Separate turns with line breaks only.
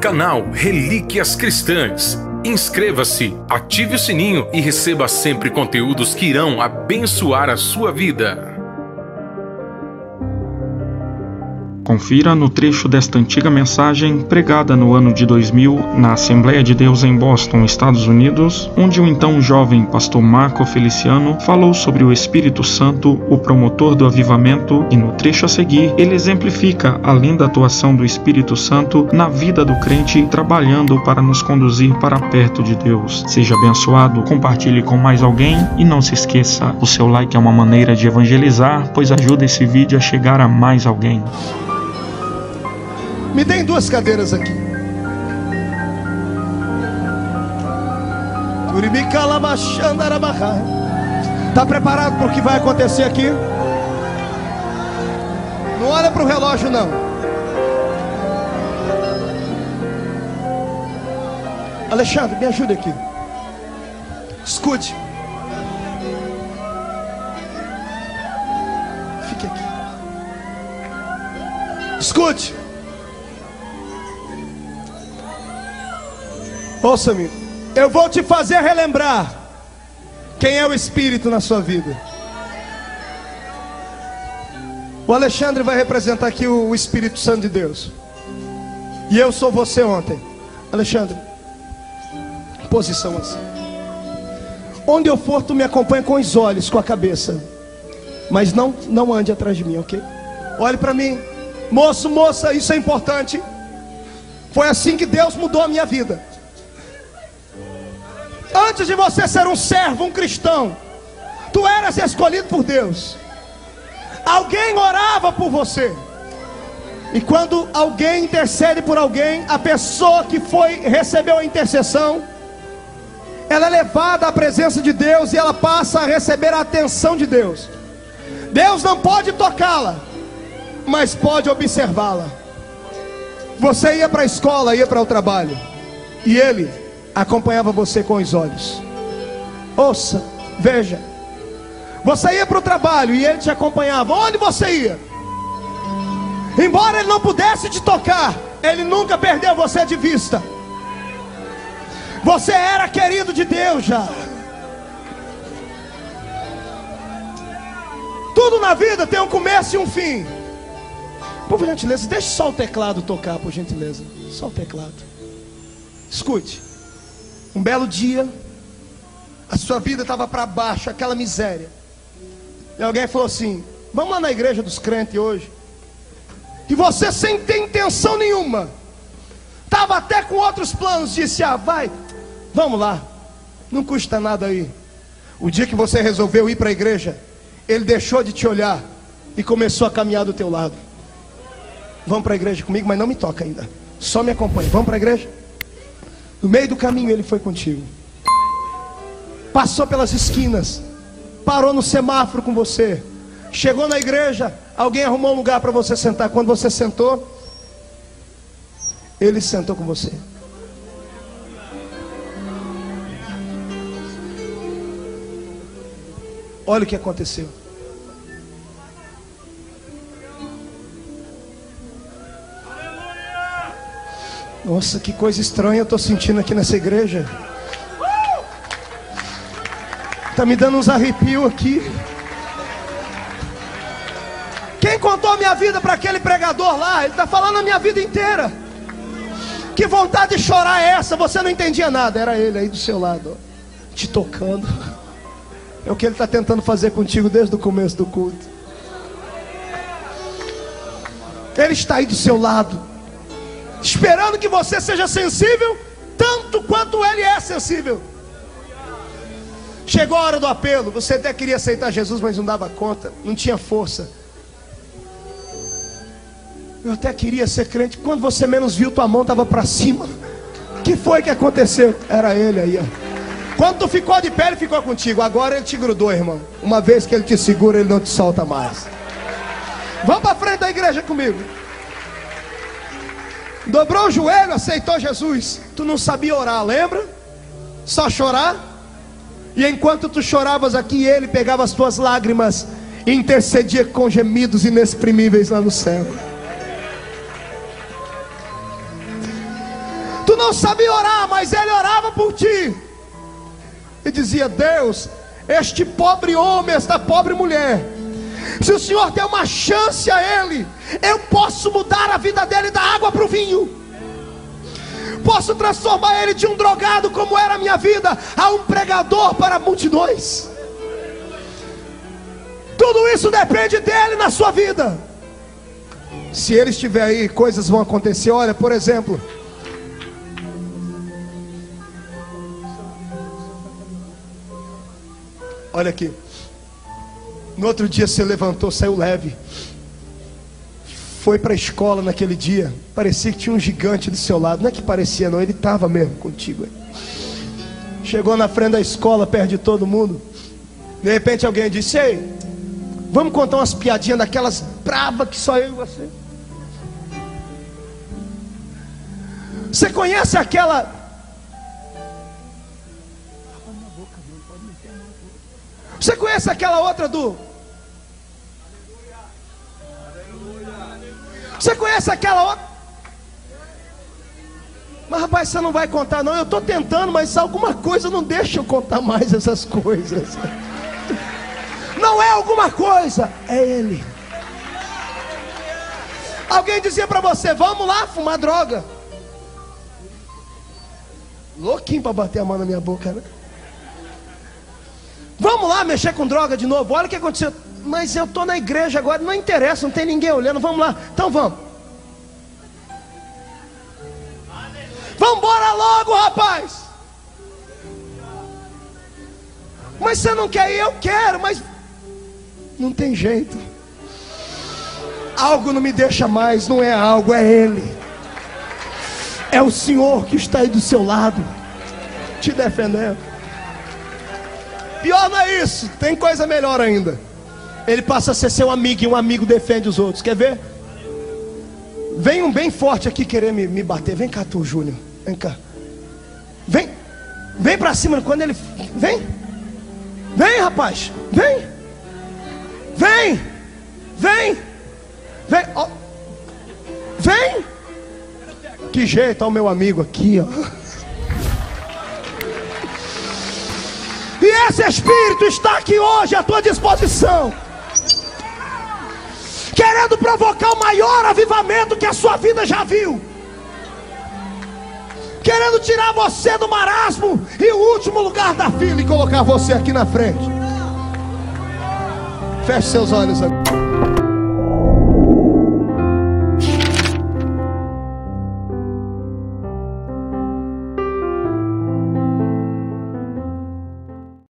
Canal Relíquias Cristãs. Inscreva-se, ative o sininho e receba sempre conteúdos que irão abençoar a sua vida.
Confira no trecho desta antiga mensagem pregada no ano de 2000 na Assembleia de Deus em Boston, Estados Unidos, onde o então jovem pastor Marco Feliciano falou sobre o Espírito Santo, o promotor do avivamento, e no trecho a seguir ele exemplifica a linda atuação do Espírito Santo na vida do crente, trabalhando para nos conduzir para perto de Deus. Seja abençoado, compartilhe com mais alguém e não se esqueça, o seu like é uma maneira de evangelizar, pois ajuda esse vídeo a chegar a mais alguém.
Me deem duas cadeiras aqui. Está preparado para o que vai acontecer aqui? Não olha para o relógio, não. Alexandre, me ajude aqui. Escute. Fique aqui. Escute. Ouça-me, eu vou te fazer relembrar quem é o Espírito na sua vida. O Alexandre vai representar aqui o Espírito Santo de Deus. E eu sou você ontem. Alexandre, posição assim. Onde eu for, tu me acompanha com os olhos, com a cabeça. Mas não, não ande atrás de mim, ok? Olhe para mim. Moço, moça, isso é importante. Foi assim que Deus mudou a minha vida. Antes de você ser um servo, um cristão, tu eras escolhido por Deus. Alguém orava por você. E quando alguém intercede por alguém, a pessoa que foi recebeu a intercessão, ela é levada à presença de Deus e ela passa a receber a atenção de Deus. Deus não pode tocá-la, mas pode observá-la. Você ia para a escola, ia para o trabalho, e ele acompanhava você com os olhos. Ouça, veja. Você ia para o trabalho e ele te acompanhava. Onde você ia? Embora ele não pudesse te tocar, ele nunca perdeu você de vista. Você era querido de Deus já. Tudo na vida tem um começo e um fim. Por gentileza, deixe só o teclado tocar, por gentileza. Só o teclado. Escute. Um belo dia, a sua vida estava para baixo, aquela miséria. E alguém falou assim: Vamos lá na igreja dos crentes hoje. E você, sem ter intenção nenhuma, estava até com outros planos, disse: Ah, vai, vamos lá, não custa nada aí. O dia que você resolveu ir para a igreja, ele deixou de te olhar e começou a caminhar do teu lado. Vamos para a igreja comigo, mas não me toca ainda. Só me acompanhe. Vamos para a igreja? No meio do caminho ele foi contigo. Passou pelas esquinas. Parou no semáforo com você. Chegou na igreja. Alguém arrumou um lugar para você sentar. Quando você sentou, ele sentou com você. Olha o que aconteceu. Nossa, que coisa estranha eu estou sentindo aqui nessa igreja. Tá me dando uns arrepios aqui. Quem contou a minha vida para aquele pregador lá? Ele está falando a minha vida inteira. Que vontade de chorar é essa? Você não entendia nada. Era ele aí do seu lado, te tocando. É o que ele está tentando fazer contigo desde o começo do culto. Ele está aí do seu lado esperando que você seja sensível, tanto quanto ele é sensível. Chegou a hora do apelo, você até queria aceitar Jesus, mas não dava conta, não tinha força. Eu até queria ser crente, quando você menos viu, tua mão estava para cima. O que foi que aconteceu? Era ele aí, ó. Quando tu ficou de pé, ele ficou contigo. Agora ele te grudou, irmão. Uma vez que ele te segura, ele não te solta mais. Vamos para frente da igreja comigo. Dobrou o joelho, aceitou Jesus. Tu não sabia orar, lembra? Só chorar. E enquanto tu choravas aqui, ele pegava as tuas lágrimas e intercedia com gemidos inexprimíveis lá no céu. Tu não sabia orar, mas ele orava por ti. E dizia: Deus, este pobre homem, esta pobre mulher, se o Senhor der uma chance a ele, eu posso mudar a vida dele da água para o vinho. Posso transformar ele de um drogado, como era a minha vida, a um pregador para multidões. Tudo isso depende dele na sua vida. Se ele estiver aí, coisas vão acontecer. Olha, por exemplo, olha aqui. No outro dia você levantou, saiu leve. Foi para a escola naquele dia. Parecia que tinha um gigante do seu lado. Não é que parecia, não, ele estava mesmo contigo. Chegou na frente da escola, perto de todo mundo. De repente alguém disse: Ei, Vamos contar umas piadinhas daquelas bravas que só eu e você. Você conhece aquela. Você conhece aquela outra do. Você conhece aquela outra. Mas rapaz, você não vai contar, não. Eu estou tentando, mas alguma coisa não deixa eu contar mais essas coisas não é alguma coisa, é Ele. Alguém dizia para você: vamos lá fumar droga. Louquinho para bater a mão na minha boca, né? Vamos lá mexer com droga de novo. Olha o que aconteceu. Mas eu estou na igreja agora, não interessa, não tem ninguém olhando. Vamos lá, então vamos. Vamos embora logo, rapaz. Mas você não quer ir? Eu quero, mas não tem jeito. Algo não me deixa mais, não é algo, é Ele. É o Senhor que está aí do seu lado, te defendendo. Pior não é isso, tem coisa melhor ainda. Ele passa a ser seu amigo e um amigo defende os outros. Quer ver? Vem um bem forte aqui querer me, me bater. Vem cá, tu, Júnior. Vem cá. Vem. Vem pra cima. Quando ele. Vem. Vem, rapaz. Vem. Vem, vem, vem, vem. Que jeito, ó, o meu amigo aqui, ó. Esse Espírito está aqui hoje à tua disposição, querendo provocar o maior avivamento que a sua vida já viu, querendo tirar você do marasmo e o último lugar da fila e colocar você aqui na frente. Feche seus olhos agora.